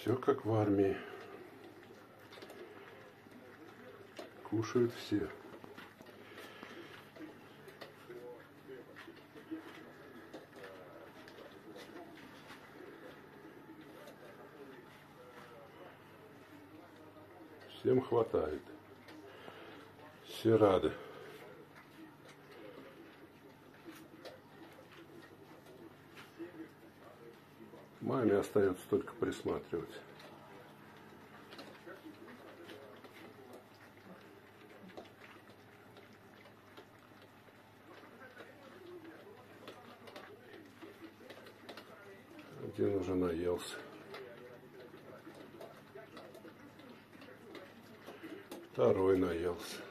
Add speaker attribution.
Speaker 1: Все как в армии. Кушают все. Всем хватает. Все рады. Маме остается только присматривать. Один уже наелся. Второй наелся.